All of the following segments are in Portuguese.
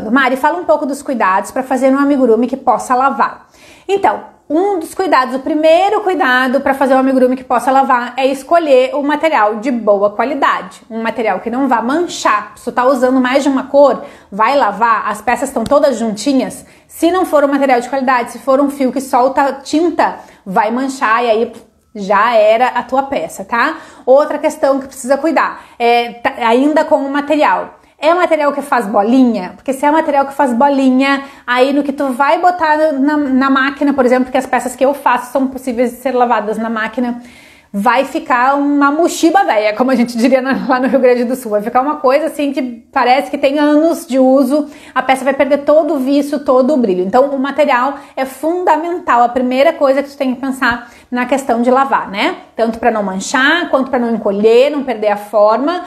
Mari, fala um pouco dos cuidados para fazer um amigurumi que possa lavar. Então, um dos cuidados, o primeiro cuidado para fazer um amigurumi que possa lavar é escolher um material de boa qualidade, um material que não vá manchar. Se tu tá usando mais de uma cor, vai lavar, as peças estão todas juntinhas. Se não for um material de qualidade, se for um fio que solta tinta, vai manchar e aí já era a tua peça, tá? Outra questão que precisa cuidar é tá, ainda com o material. É material que faz bolinha? Porque se é material que faz bolinha, aí no que tu vai botar na, na máquina, por exemplo, que as peças que eu faço são possíveis de ser lavadas na máquina, vai ficar uma mochiba velha, como a gente diria lá no Rio Grande do Sul. Vai ficar uma coisa assim que parece que tem anos de uso, a peça vai perder todo o vício, todo o brilho. Então, o material é fundamental, a primeira coisa que tu tem que pensar na questão de lavar, né? Tanto para não manchar, quanto para não encolher, não perder a forma,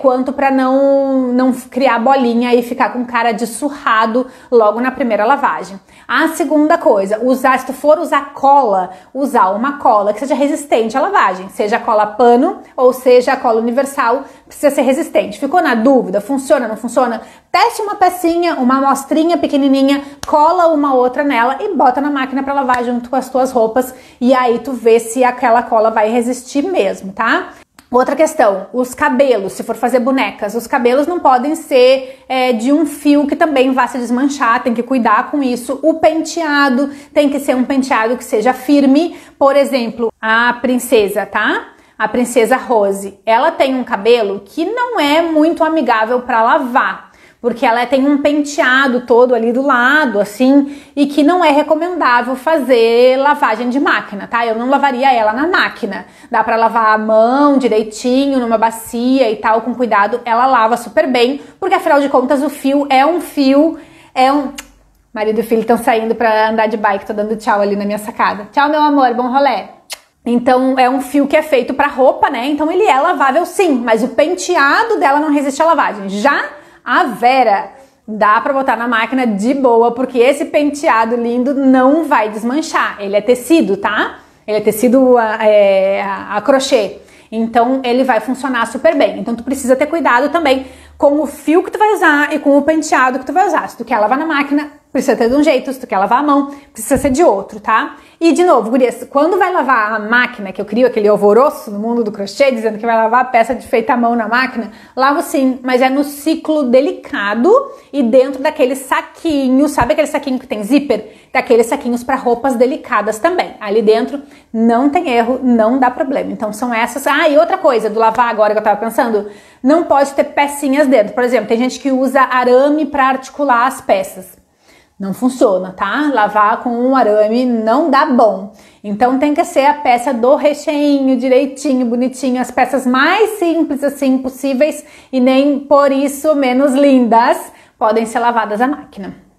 quanto para não, não criar bolinha e ficar com cara de surrado logo na primeira lavagem. A segunda coisa, usar, se tu for usar cola, usar uma cola que seja resistente à lavagem, seja cola pano ou seja cola universal, precisa ser resistente. Ficou na dúvida? Funciona, não funciona? Teste uma pecinha, uma amostrinha pequenininha, cola uma outra nela e bota na máquina para lavar junto com as tuas roupas e aí tu vê se aquela cola vai resistir mesmo, tá? Outra questão, os cabelos, se for fazer bonecas, os cabelos não podem ser é, de um fio que também vá se desmanchar, tem que cuidar com isso. O penteado tem que ser um penteado que seja firme, por exemplo, a princesa, tá? A princesa Rose, ela tem um cabelo que não é muito amigável para lavar porque ela tem um penteado todo ali do lado, assim, e que não é recomendável fazer lavagem de máquina, tá? Eu não lavaria ela na máquina. Dá para lavar a mão direitinho, numa bacia e tal, com cuidado. Ela lava super bem, porque afinal de contas o fio é um fio, é um. Marido e filho estão saindo para andar de bike, tô dando tchau ali na minha sacada. Tchau, meu amor, bom rolê. Então é um fio que é feito para roupa, né? Então ele é lavável sim, mas o penteado dela não resiste à lavagem. Já a Vera dá para botar na máquina de boa, porque esse penteado lindo não vai desmanchar. Ele é tecido, tá? Ele é tecido é, a crochê. Então ele vai funcionar super bem. Então tu precisa ter cuidado também com o fio que tu vai usar e com o penteado que tu vai usar. Se tu quer lavar na máquina, precisa ter de um jeito, se tu quer lavar a mão, precisa ser de outro, tá? E de novo, gurias, quando vai lavar a máquina, que eu crio aquele alvoroço no mundo do crochê, dizendo que vai lavar a peça de feita à mão na máquina, lavo sim, mas é no ciclo delicado e dentro daquele saquinho, sabe aquele saquinho que tem zíper? Daqueles saquinhos para roupas delicadas também. Ali dentro não tem erro, não dá problema. Então são essas. Ah, e outra coisa do lavar agora que eu tava pensando, não pode ter pecinhas dentro. Por exemplo, tem gente que usa arame para articular as peças. Não funciona, tá? Lavar com um arame não dá bom. Então tem que ser a peça do recheinho, direitinho, bonitinho, as peças mais simples assim possíveis e nem por isso menos lindas podem ser lavadas à máquina.